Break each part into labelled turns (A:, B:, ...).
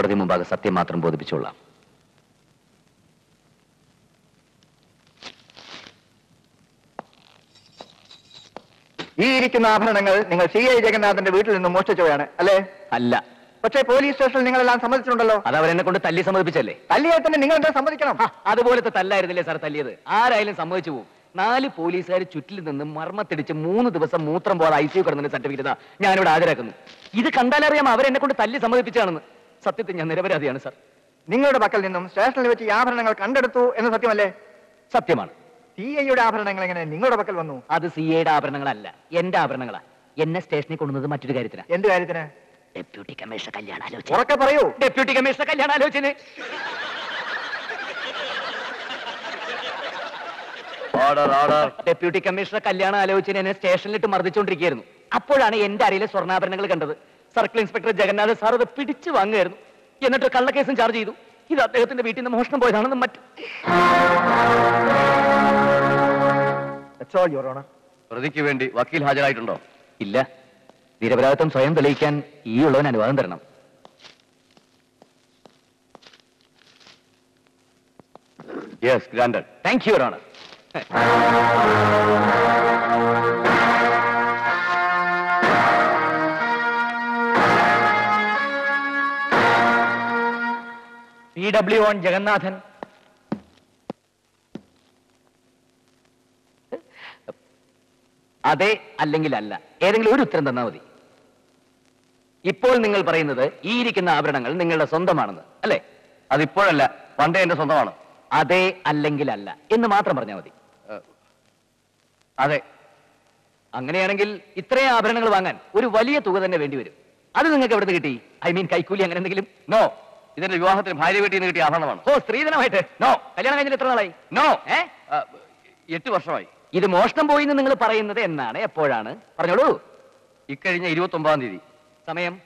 A: കോടതി മുമ്പാകെ സത്യം മാത്രം ബോധിപ്പിച്ചോളാം
B: ഈ ഇരിക്കുന്ന ആഭരണങ്ങൾ നിങ്ങൾ സി ഐ ജഗന്നാഥന്റെ വീട്ടിൽ നിന്ന് മോഷ്ടിച്ചവയാണ് അല്ലേ?
A: അല്ല.
B: പക്ഷേ പോലീസ് സ്റ്റേഷനിൽ നിങ്ങളെല്ലാം സമ്മതിച്ചിട്ടുണ്ടല്ലോ.
A: അത് അവരെന്നെ കൊണ്ട് തല്ലി സമ്മതിപ്പിച്ചല്ലേ?
B: തല്ലിയെ തന്നെ നിങ്ങൾ എന്താ സമ്മതിക്കണം?
A: അതുപോലത്തെ തല്ലായിരുന്നില്ലേ സാർ തല്ലിയത്? ആരായാലും സമ്മതിച്ചു പോകും നാല് പോലീസുകാർ ചുറ്റിൽ നിന്ന് മർമ്മത്തിടിച്ച് മൂന്ന് ദിവസം മൂത്രം പോലെ ഐ സി യു കിടന്നതിന്റെ സർട്ടിഫിക്കറ്റ് ഞാനിവിടെ ഹാജരാക്കുന്നു. ഇത് കണ്ടാലറിയാം അവരെന്നെ കൊണ്ട് തല്ലി സമ്മതിപ്പിച്ചാണെന്ന് സത്യത്തിൽ ഞാൻ നിരപരാധിയാണ് സാർ.
B: നിങ്ങളുടെ പക്കൽ നിന്നും സ്റ്റേഷനിൽ വെച്ച് ഈ ആഭരണങ്ങൾ കണ്ടെടുത്തു എന്ന് സത്യമല്ലേ?
A: സത്യമാണ്.
B: സി ഐയുടെ ആഭരണങ്ങൾ എങ്ങനെ നിങ്ങളുടെ പക്കൽ വന്നു?
A: അത് സി ഐയുടെ ആഭരണങ്ങളല്ല എന്റെ ആഭരണങ്ങളാ. എന്നെ സ്റ്റേഷനിൽ കൊണ്ടുവന്നത് മറ്റൊരു കാര്യത്തിനാ.
B: എന്ത് കാര്യത്തിന്?
A: ഡെപ്യൂട്ടി കമ്മീഷണർ കല്യാണാലോചന
B: ഉറക്കെ പറയൂ.
A: ഡെപ്യൂട്ടി കമ്മീഷണർ കല്യാണാലോചന ഡെപ്യൂട്ടി കമ്മീഷണർ കല്യാണ ആലോചന എന്നെ സ്റ്റേഷനിലിട്ട് മർദ്ദിച്ചുകൊണ്ടിരിക്കുകയായിരുന്നു അപ്പോഴാണ് എന്റെ അരയിലെ സ്വർണാഭരണങ്ങൾ കണ്ടത്. സർക്കിൾ ഇൻസ്പെക്ടർ ജഗന്നാഥ് സാർ അത് പിടിച്ചു വാങ്ങുമായിരുന്നു എന്നിട്ട് കള്ളക്കേസും ചാർജ് ചെയ്തു. ഇത് അദ്ദേഹത്തിന്റെ വീട്ടിൽ നിന്ന് മോഷണം പോയതാണെന്ന് മറ്റു.
C: പ്രതിക്ക് വേണ്ടി വക്കീൽ ഹാജരായിട്ടുണ്ടോ?
A: ഇല്ല. നിരപരാധിത്വം സ്വയം തെളിയിക്കാൻ ഈ ഉള്ളവന് അനുവാദം തരണം.
C: Yes granted
A: thank you P W one Jagannathan. അതെ അല്ലെങ്കിൽ അല്ല ഏതെങ്കിലും ഒരു ഉത്തരം തന്നാൽ മതി. ഇപ്പോൾ നിങ്ങൾ പറയുന്നത് ഈ ഇരിക്കുന്ന ആഭരണങ്ങൾ നിങ്ങളുടെ സ്വന്തമാണെന്ന് അല്ലേ?
C: അതിപ്പോഴല്ല പണ്ടേ എന്റെ സ്വന്തമാണ്.
A: അതെ അല്ലെങ്കിൽ അല്ല എന്ന് മാത്രം പറഞ്ഞാൽ മതി.
C: അതെ.
A: അങ്ങനെയാണെങ്കിൽ ഇത്രയും ആഭരണങ്ങൾ വാങ്ങാൻ ഒരു വലിയ തുക തന്നെ വേണ്ടിവരും അത് നിങ്ങൾക്ക് എവിടെ നിന്ന് കിട്ടി? ഐ മീൻ കൈക്കൂലി അങ്ങനെ എന്തെങ്കിലും?
C: നോ. ഇതിന്റെ വിവാഹത്തിന് ഭാര്യ വീട്ടിൽ നിന്ന് കിട്ടിയ ആഭരണമാണ്.
A: ഓ സ്ത്രീധനമായിട്ട്? നോ കല്യാണം കഴിഞ്ഞിട്ട് എത്ര നാളായി?
C: നോ
A: ഏ?
C: എട്ട് വർഷമായി.
A: ഇത് മോഷണം പോയി എന്ന് നിങ്ങൾ പറയുന്നത് എന്നാണ്. എപ്പോഴാണ്? പറഞ്ഞോളൂ.
C: ഇക്കഴിഞ്ഞ ഇരുപത്തി ഒമ്പതാം തീയതി.
A: സമയം?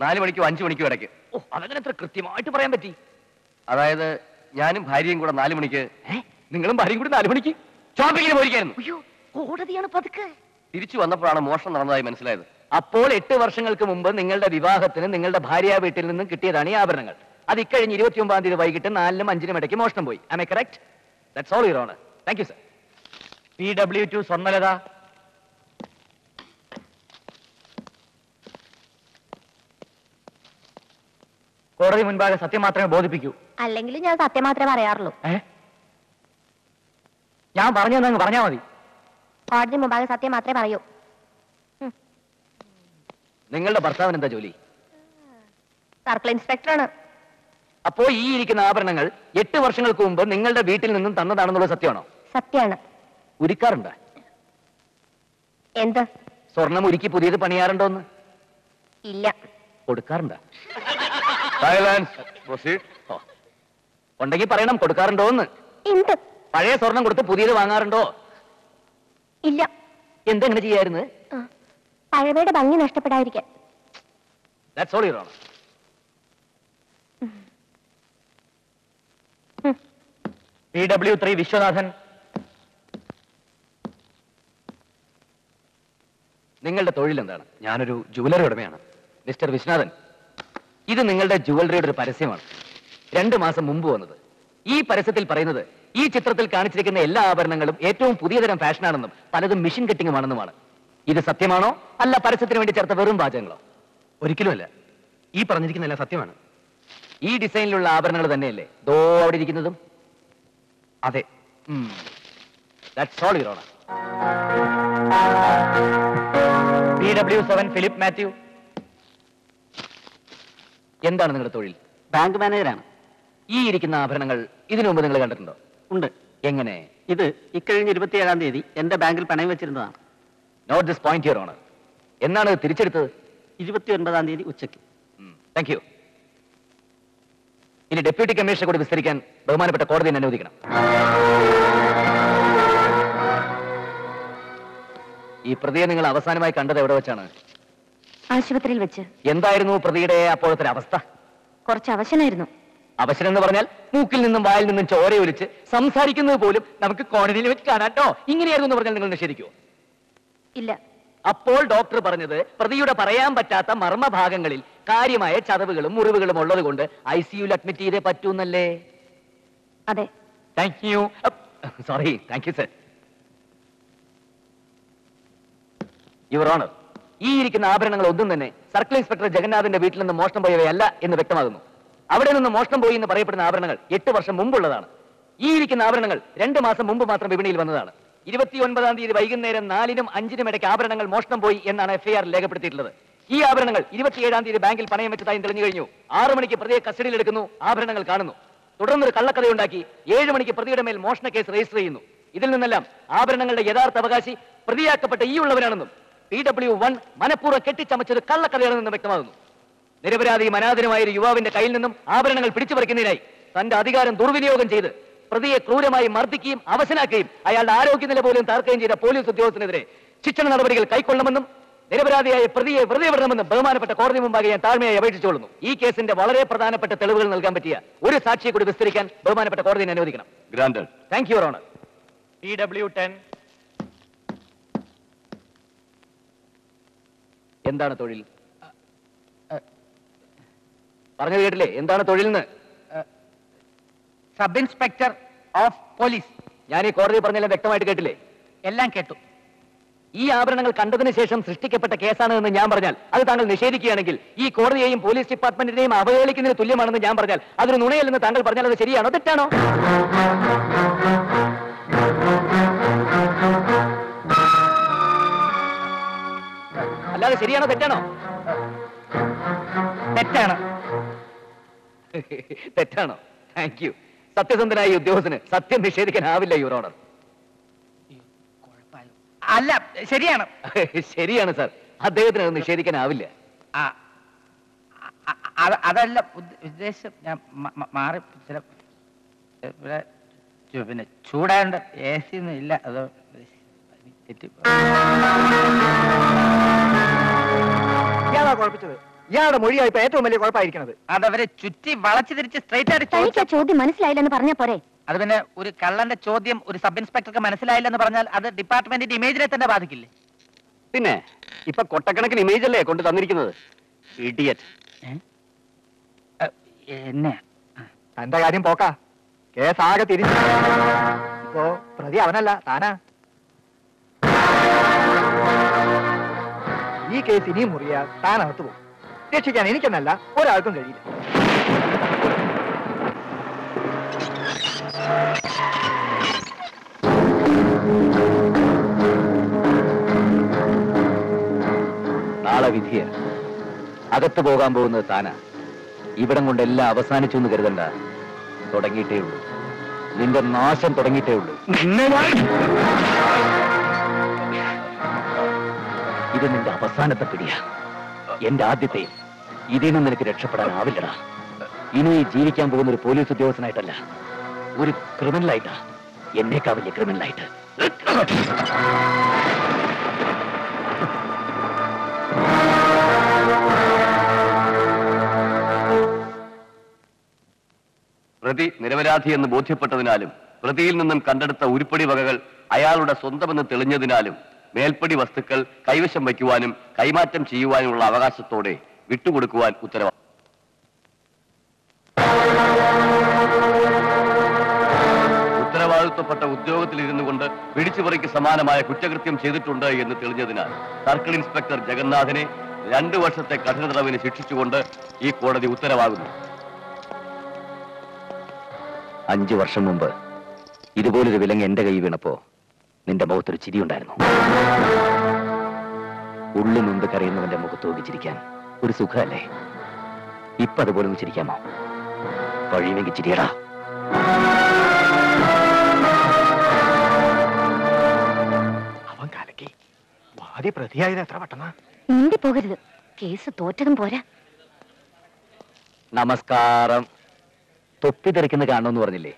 C: നാല് മണിക്കും അഞ്ചു മണിക്കും ഇടയ്ക്ക്.
A: ഓ അതങ്ങനെ എത്ര കൃത്യമായിട്ട് പറയാൻ പറ്റി?
C: അതായത് ഞാനും ഭാര്യയും കൂടെ നാല് മണിക്ക്.
A: നിങ്ങളും ഭാര്യയും കൂടി നാലു മണിക്ക്?
C: ഷോപ്പിങ്ങിന് പോയിരിക്കായിരുന്നു.
A: കോടതിയാണ് പതുക്കെ.
C: തിരിച്ചു വന്നപ്പോഴാണ് മോഷണം നടന്നതായി മനസ്സിലായത്.
A: അപ്പോൾ എട്ട് വർഷങ്ങൾക്ക് മുമ്പ് നിങ്ങളുടെ വിവാഹത്തിന് നിങ്ങളുടെ ഭാര്യ വീട്ടിൽ നിന്നും കിട്ടിയതാണ് ഈ ആഭരണങ്ങൾ. അത് ഇക്കഴിഞ്ഞ് ഇരുപത്തി ഒമ്പതാം തീയതി വൈകിട്ട് നാലിനും അഞ്ചിനും ഇടയ്ക്ക് മോഷണം പോയി. ആമേ correct that's all your honour thank you sir P W two Swarnalatha. കോടതി മുൻപാകെ സത്യം മാത്രമേ ബോധിപ്പിക്കൂ.
D: അല്ലെങ്കിൽ ഞാൻ സത്യം മാത്രമേ പറയാറുള്ളൂ.
A: ഞാൻ പറഞ്ഞു പറഞ്ഞാ മതി.
D: കോടതി മുമ്പാകെ സത്യം മാത്രമേ പറയൂ.
A: നിങ്ങളുടെ ഭർത്താവിന് എന്താ ജോലി?
D: സർക്കിൾ ഇൻസ്പെക്ടറാണ്.
A: അപ്പോ ഈ ഇരിക്കുന്ന ആഭരണങ്ങൾ എട്ട് വർഷങ്ങൾക്ക് മുമ്പ് നിങ്ങളുടെ വീട്ടിൽ നിന്നും തന്നതാണെന്നുള്ള സത്യമാണോ?
D: സത്യമാണ്.
A: ഉരുക്കാറുണ്ട്?
D: എന്താ?
A: സ്വർണം ഉരുക്കി പുതിയത് പണിയാറുണ്ടോന്ന്
D: ഇല്ല.
A: കൊടുക്കാറുണ്ട്? ഉണ്ടെങ്കിൽ പറയണം കൊടുക്കാറുണ്ടോ
D: എന്ന്.
A: പഴയ സ്വർണം കൊടുത്ത് പുതിയത് വാങ്ങാറുണ്ടോ?
D: ഇല്ല.
A: എന്തെങ്ങനെ ചെയ്യായിരുന്നു?
D: ആ. പഴമയുടെ ഭംഗി നഷ്ടപ്പെടാതിരിക്കാൻ.
A: P W three Viswanathan. നിങ്ങളുടെ തൊഴിൽ എന്താണ്
C: ഞാനൊരു ജുവലറി ഉടമയാണ്.
A: മിസ്റ്റർ വിശ്വനാഥൻ ഇത് നിങ്ങളുടെ ജുവലറിയുടെ ഒരു പരസ്യമാണ്. രണ്ട് മാസം മുമ്പ് വന്നത്. ഈ പരസ്യത്തിൽ പറയുന്നത് ഈ ചിത്രത്തിൽ കാണിച്ചിരിക്കുന്ന എല്ലാ ആഭരണങ്ങളും ഏറ്റവും പുതിയ തരം ഫാഷനാണെന്നും പലതും മെഷീൻ കട്ടിങ്ങുമാണെന്നുമാണ് ഇത് സത്യമാണോ? അല്ല പരസ്യത്തിന് വേണ്ടി ചേർത്ത വെറും വാചകങ്ങളോ
C: ഒരിക്കലുമല്ല ഈ പറഞ്ഞിരിക്കുന്ന എല്ലാം സത്യമാണ്.
A: ഈ ഡിസൈനിലുള്ള ആഭരണങ്ങൾ തന്നെയല്ലേ? ദോ അവിടെ ഇരിക്കുന്നതും.
C: അതെ.
A: That's all your honour P W seven Philip Mathew എന്താണ് നിങ്ങളുടെ തൊഴിൽ?
E: ബാങ്ക് മാനേജരാണ്
A: ഈ ഇരിക്കുന്ന ആഭരണങ്ങൾ ഇതിനു മുമ്പ് നിങ്ങൾ കണ്ടിട്ടുണ്ടോ?
E: ഉണ്ട്.
A: എങ്ങനെ?
E: ഇത് ഇക്കഴിഞ്ഞ ഇരുപത്തിയേഴാം തീയതി എന്റെ ബാങ്കിൽ പണയം വെച്ചിരുന്നതാണ്.
A: Note this point here honour എന്നാണ് തിരിച്ചെടുത്തത്?
E: ഇരുപത്തി ഒൻപതാം തീയതി ഉച്ചയ്ക്ക്.
A: താങ്ക് യു ഇനി ഡെപ്യൂട്ടി കമ്മീഷണർ കൂടി വിസ്തരിക്കാൻ ബഹുമാനപ്പെട്ട കോടതി അനുവദിക്കണം. ഈ പ്രതിയെ നിങ്ങൾ അവസാനമായി കണ്ടത് എവിടെ വെച്ചാണ്?
D: ആശുപത്രിയിൽ വെച്ച്.
A: എന്തായിരുന്നു പ്രതിയുടെ അപ്പോഴത്തെ അവസ്ഥ?
D: കുറച്ച് അവശനായിരുന്നു.
A: അവസരം എന്ന് പറഞ്ഞാൽ മൂക്കിൽ നിന്നും വായിൽ നിന്നും ചോരയൊലിച്ച് സംസാരിക്കുന്നത് പോലും നമുക്ക് കോടതിയിൽ വെച്ച് കാണാട്ടോ ഇങ്ങനെയായിരുന്നു എന്ന് പറഞ്ഞാൽ നിങ്ങൾ നിഷേധിക്കുമോ
D: ഇല്ല.
A: അപ്പോൾ ഡോക്ടർ പറഞ്ഞത് പ്രതിയുടെ പറയാൻ പറ്റാത്ത മർമ്മഭാഗങ്ങളിൽ കാര്യമായ ചതവുകളും മുറിവുകളും ഉള്ളത് കൊണ്ട് ഐ സിയുൽ അഡ്മിറ്റ് ചെയ്തേ പറ്റൂന്നല്ലേ
D: അതെ.
A: Thank you sorry thank you sir your honour ഈ ഇരിക്കുന്ന ആഭരണങ്ങൾ ഒന്നും തന്നെ സർക്കിൾ ഇൻസ്പെക്ടർ ജഗന്നാഥിന്റെ വീട്ടിൽ നിന്ന് മോഷണം പോയവയല്ല എന്ന് വ്യക്തമാകുന്നു. അവിടെ നിന്ന് മോഷണം പോയി എന്ന് പറയപ്പെടുന്ന ആഭരണങ്ങൾ എട്ട് വർഷം മുമ്പുള്ളതാണ്. ഈ ഇരിക്കുന്ന ആഭരണങ്ങൾ രണ്ട് മാസം മുമ്പ് മാത്രം വിപണിയിൽ വന്നതാണ്. ഇരുപത്തിയൊൻപതാം തീയതി വൈകുന്നേരം നാലിനും അഞ്ചിനും ഇടയ്ക്ക് ആഭരണങ്ങൾ മോഷണം പോയി എന്നാണ് എഫ്ഐആർ രേഖപ്പെടുത്തിയിട്ടുള്ളത്. ഈ ആഭരണങ്ങൾ ഇരുപത്തിയേഴാം തീയതി ബാങ്കിൽ പണയം വെച്ചതായും തെളിഞ്ഞു കഴിഞ്ഞു. ആറു മണിക്ക് പ്രതിയെ കസ്റ്റഡിയിൽ എടുക്കുന്നു ആഭരണങ്ങൾ കാണുന്നു. തുടർന്ന് ഒരു കള്ളക്കഥയുണ്ടാക്കി ഏഴ് മണിക്ക് പ്രതിയുടെ മേൽ മോഷണ കേസ് രജിസ്റ്റർ ചെയ്യുന്നു. ഇതിൽ നിന്നെല്ലാം ആഭരണങ്ങളുടെ യഥാർത്ഥ അവകാശി പ്രതിയാക്കപ്പെട്ട ഈ ഉള്ളവരാണെന്നും പി ഡബ്ല്യു വൺ മനഃപൂർവം കെട്ടിച്ചമച്ചത് കള്ളക്കഥയാണെന്നും വ്യക്തമാകുന്നു. നിരപരാധി മനാതിരമായ ഒരു യുവാവിന്റെ കയ്യിൽ നിന്നും ആഭരണങ്ങൾ പിടിച്ചു പറിക്കുന്നതിനായി തന്റെ അധികാരം ദുർവിനിയോഗം ചെയ്ത് പ്രതിയെ ക്രൂരമായി മർദ്ദിക്കുകയും അവശനാക്കുകയും അയാളുടെ ആരോഗ്യനില പോലും തകർക്കുകയും ചെയ്ത പോലീസ് ഉദ്യോഗസ്ഥനെതിരെ ശിക്ഷണ നടപടികൾ കൈക്കൊള്ളണമെന്നും നിരപരാധിയായ പ്രതിയെ വെറുതെ വിടണമെന്നും ബഹുമാനപ്പെട്ട കോടതി മുമ്പാകെ ഞാൻ താഴ്മയായി അപേക്ഷിച്ചുകൊള്ളുന്നു. ഈ കേസിന്റെ വളരെ പ്രധാനപ്പെട്ട തെളിവുകൾ നൽകാൻ പറ്റിയ ഒരു സാക്ഷിയെ കൂടി വിസ്തരിക്കാൻ ബഹുമാനപ്പെട്ട കോടതിയെ അനുവദിക്കണം.
C: Granted
A: thank you honour P W ten എന്താണ് തൊഴിൽ? പറഞ്ഞു കേട്ടില്ലേ? എന്താണ് തൊഴിൽ എന്ന്
E: സബ് ഇൻസ്പെക്ടർ ഓഫ് പോലീസ്.
A: ഞാൻ ഈ കോടതി പറഞ്ഞെല്ലാം വ്യക്തമായിട്ട് കേട്ടില്ലേ?
E: എല്ലാം കേട്ടു.
A: ഈ ആഭരണങ്ങൾ കണ്ടതിന് ശേഷം സൃഷ്ടിക്കപ്പെട്ട കേസാണ് എന്ന് ഞാൻ പറഞ്ഞാൽ അത് താങ്കൾ നിഷേധിക്കുകയാണെങ്കിൽ ഈ കോടതിയെയും പോലീസ് ഡിപ്പാർട്ട്മെന്റിനെയും അവഹേളിക്കുന്നതിന് തുല്യമാണെന്ന് ഞാൻ പറഞ്ഞാൽ അതൊരു നുണയല്ലെന്ന് താങ്കൾ പറഞ്ഞാൽ അത് ശരിയാണോ? തെറ്റാണോ? അല്ലാതെ ശരിയാണോ? തെറ്റാണോ?
E: തെറ്റാണ്.
A: തെറ്റാണോ? താങ്ക് യു സത്യസന്ധനായ ഉദ്യോഗസ്ഥന് സത്യം നിഷേധിക്കാനാവില്ല യുവർ ഓണർ
E: അല്ല ശരിയാണ്.
A: ശരിയാണ് സാർ അദ്ദേഹത്തിന് അത് നിഷേധിക്കാനാവില്ല.
E: അതല്ല ഉദ്ദ- ഉദ്ദേശം ഞാൻ മാറി ചില പിന്നെ ചൂടാണ്ട് എ സി ഒന്നും ഇല്ല അത്
B: കുഴപ്പിച്ചത്. ഇയാളുടെ മൊഴിയായി ഇപ്പൊ ഏറ്റവും വലിയ കുഴപ്പമായിരിക്കുന്നത്.
E: അതവരെ ചുറ്റി വളച്ചു തിരിച്ച് സ്ട്രൈറ്റ് ആയിട്ട്
D: ചോദ്യം മനസ്സിലായില്ലെന്ന് പറഞ്ഞാൽ പോരെ?
E: അത് പിന്നെ ഒരു കള്ളന്റെ ചോദ്യം ഒരു സബ് ഇൻസ്പെക്ടർക്ക് മനസ്സിലായില്ലെന്ന് പറഞ്ഞാൽ അത് ഡിപ്പാർട്ട്മെന്റിന്റെ ഇമേജിനെ തന്നെ ബാധിക്കില്ലേ?
C: പിന്നെ ഇപ്പൊ കൊട്ടക്കണക്കിന് ഇമേജ് അല്ലേ കൊണ്ട് തന്നിരിക്കുന്നത്? ഇഡിയറ്റ്
E: എന്നെ.
B: തന്റെ കാര്യം പോക്കാ. കേസ് ആകെ തിരിച്ചു. ഇപ്പോ പ്രതി അവനല്ല താനാ. ഈ കേസ് ഇനിയും മുറിയാ താനകത്ത് പോകും. രക്ഷിക്കാൻ എനിക്കെന്നല്ല ഒരാൾക്കും കഴിയില്ല.
A: നാളെ വിധിയ. അകത്ത് പോകാൻ പോകുന്നത് താനാ. ഇവിടം കൊണ്ടെല്ലാം അവസാനിച്ചു എന്ന് കരുതണ്ട. തുടങ്ങിയിട്ടേ ഉള്ളൂ. നിന്റെ നാശം തുടങ്ങിയിട്ടേ ഉള്ളൂ. ഇത് നിന്റെ അവസാനത്തെ പിടിയാ. എന്റെ ആദ്യത്തെ. ഇതിൽ നിന്ന് നിനക്ക് രക്ഷപ്പെടാനാവില്ലടാ. ഇനി ജീവിക്കാൻ പോകുന്ന ഒരു പോലീസ് ഉദ്യോഗസ്ഥനായിട്ടല്ല. ഒരു ക്രിമിനലായിട്ടാ. എന്നേക്കാ വലിയ ക്രിമിനലായിട്ട്.
C: പ്രതി നിരപരാധി എന്ന് ബോധ്യപ്പെട്ടതിനാലും പ്രതിയിൽ നിന്നും കണ്ടെടുത്ത ഉരുപ്പടി വകകൾ അയാളുടെ സ്വന്തമെന്ന് തെളിഞ്ഞതിനാലും മേൽപ്പടി വസ്തുക്കൾ കൈവശം വയ്ക്കുവാനും കൈമാറ്റം ചെയ്യുവാനുമുള്ള അവകാശത്തോടെ വിട്ടുകൊടുക്കുവാൻ ഉത്തരവാ ഉത്തരവാദിത്വപ്പെട്ട ഉദ്യോഗത്തിൽ ഇരുന്നു കൊണ്ട് പിടിച്ചുപറിക്ക് സമാനമായ കുറ്റകൃത്യം ചെയ്തിട്ടുണ്ട് എന്ന് തെളിഞ്ഞതിനാൽ സർക്കിൾ ഇൻസ്പെക്ടർ ജഗന്നാഥനെ രണ്ടു വർഷത്തെ കഠിന തടവിന് ശിക്ഷിച്ചുകൊണ്ട് ഈ കോടതി ഉത്തരവാകുന്നു.
A: അഞ്ചു വർഷം മുമ്പ് ഇതുപോലൊരു വിലങ്ങ് എന്റെ കൈ വീണപ്പോ നിന്റെ മുഖത്തൊരു ചിരിയുണ്ടായിരുന്നു ഉള്ളിൽ നൊന്ത് കരയുന്നവന്റെ മുഖത്ത് നോക്കി ചിരിക്കാൻ ഒരു സുഖമല്ലേ? ഇപ്പൊ അതുപോലെ ഒന്ന് ചിരിക്കാമോ? കഴിയുമെങ്കിൽ ചിരിയടാ.
B: അവൻ കലക്കി. വാദി പ്രതിയായത് എത്ര പെട്ടെന്നാ?
D: നീണ്ടി പോകരുത് കേസ് തോറ്റതും പോരാ.
A: നമസ്കാരം. തൊപ്പി തെറിക്കുന്ന കാണണമെന്ന് പറഞ്ഞില്ലേ?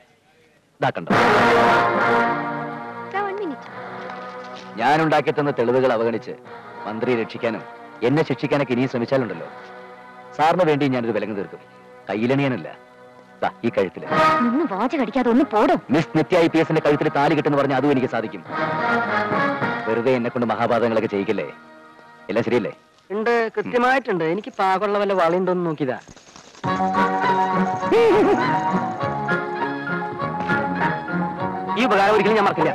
A: ഇതാ കണ്ടോ?
D: വൺ മിനിറ്റ്
A: ഞാൻ ഉണ്ടാക്കി തന്ന തെളിവുകൾ അവഗണിച്ച് മന്ത്രിയെ രക്ഷിക്കാനും എന്നെ ശിക്ഷിക്കാനൊക്കെ ഇനിയും ശ്രമിച്ചാലുണ്ടല്ലോ. സാറിന് വേണ്ടി ഞാനൊരു വിലങ്ങ് തീർക്കും. കയ്യിലണിയാനല്ല. ഈ കഴുത്തിൽ.
D: നിന്ന് കടിക്കാതെ ഒന്ന് പോടോ.
A: മിസ് നിത്യ ഐ പി എസിന്റെ കഴുത്തിൽ താലി കിട്ടുന്ന പറഞ്ഞ അതും എനിക്ക് സാധിക്കും. വെറുതെ എന്നെ കൊണ്ട് മഹാപാതങ്ങളൊക്കെ ചെയ്യിക്കല്ലേ? എല്ലാം ശരിയല്ലേ? ഉണ്ട് കൃത്യമായിട്ടുണ്ട്. എനിക്ക് പാകമുള്ള വല്ല വളയുണ്ടോന്ന് നോക്കിയതാ. ഈ ഉപകാരം ഒരിക്കലും ഞാൻ മറക്കില്ല.